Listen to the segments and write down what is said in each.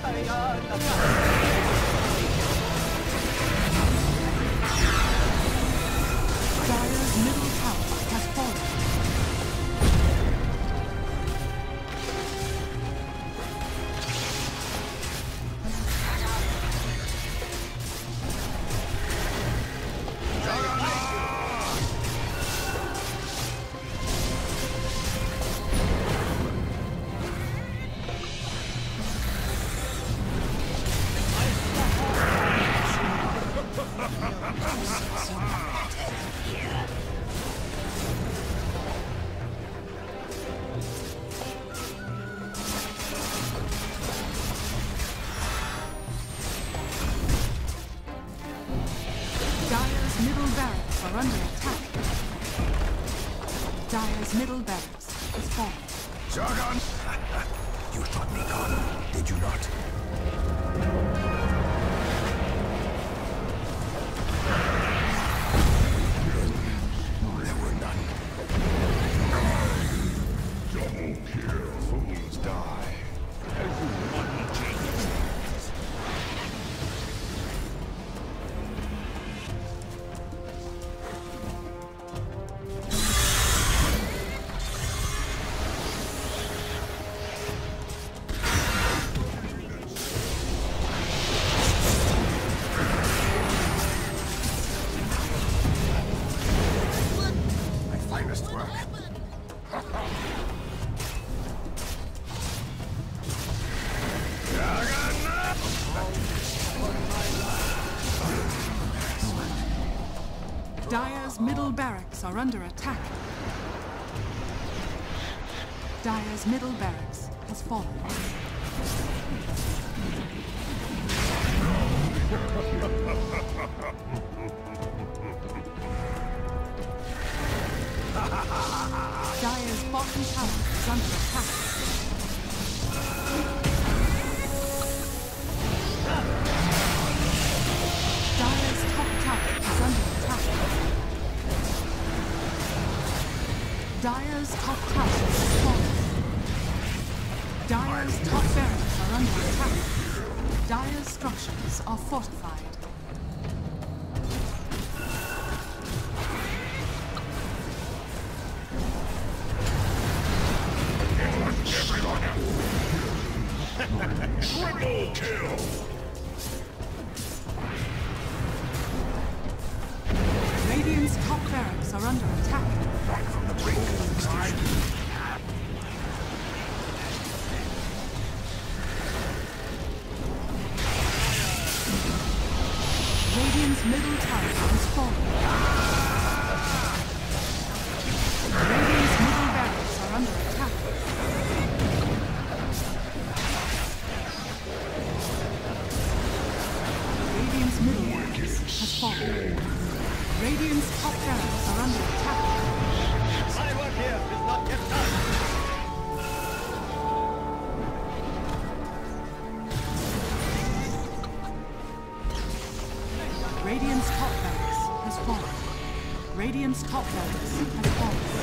Dire's middle tower under attack. Dire's middle barracks is fallen. Jargon! you thought me gone, did you not? Dire's middle barracks are under attack. Dire's middle barracks has fallen. Dire's bottom tower is under attack. Dire's top barracks are under attack. Dire's structures are fortified. Middle tower has fallen. Radiant's middle barracks are under attack. Radiant's middle barracks has fallen. Radiant's top barracks are under attack. My work here is not yet done. Radiant's top barracks has fallen.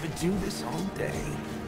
Could do this all day.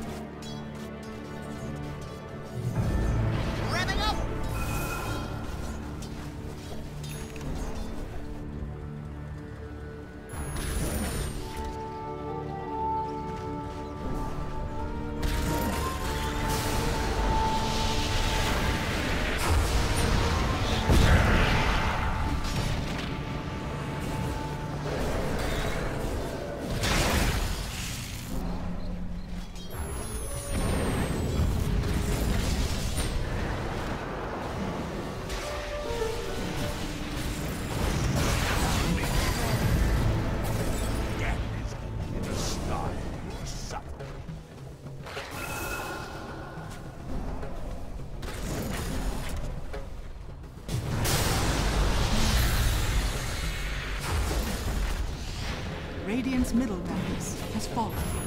Fallen.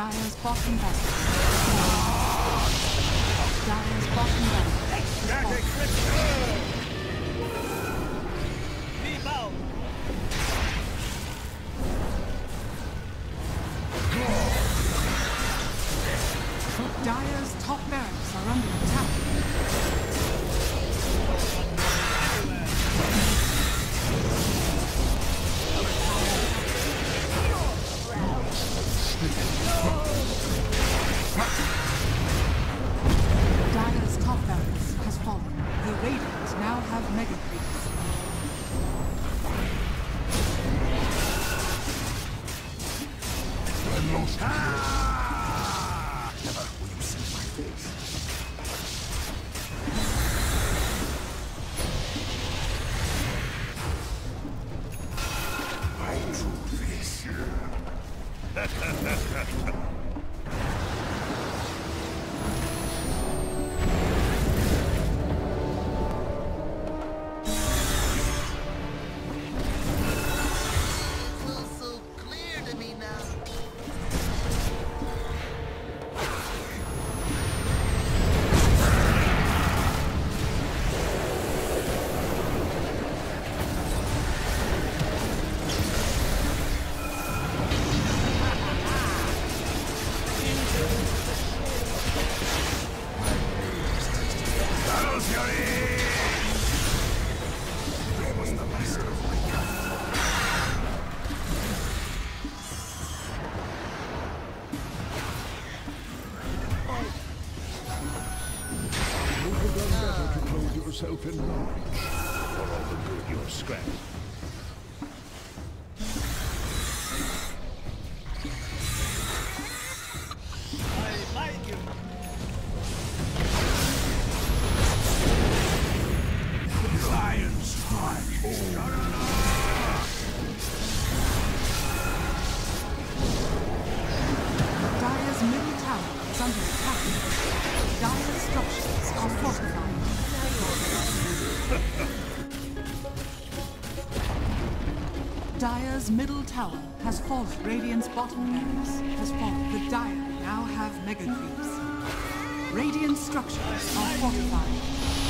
Dire's bottom barracks. Dire's bottom barracks. Dire's top barracks are under attack. Have mega creeps. Never will you see my face. I do this. yourself in knowledge, for all the good you have scrapped. I like you! Lion's heart. Dire's Dire's middle tower has fallen. Radiant's bottom barracks has fallen. The Dyer now have mega creeps. Radiant structures are fortified.